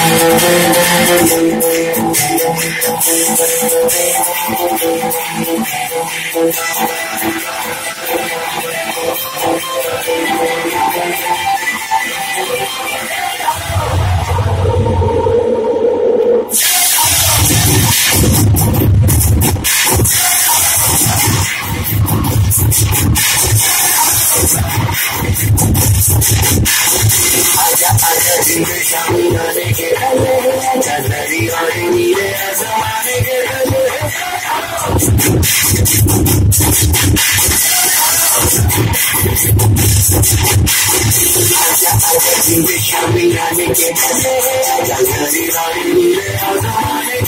I'm sorry. I'm gonna go get some food. I'm gonna go get some food. I'm gonna go get some food. I'm gonna go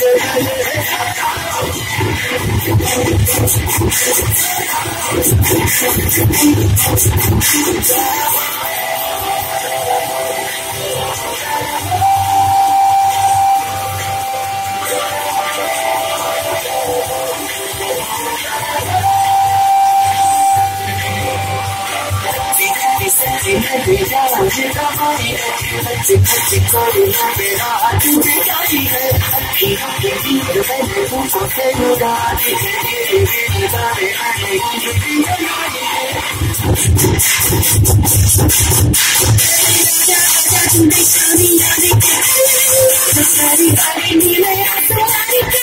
get भेजा मुझे कहानी है chip chip करेगा मेरा हाथ बेचारी है अखियों के बीच मैंने तुमको फेंगा धीरे धीरे मेरी गाने आने की बेचारी है सारी बारी नीले आसमानी के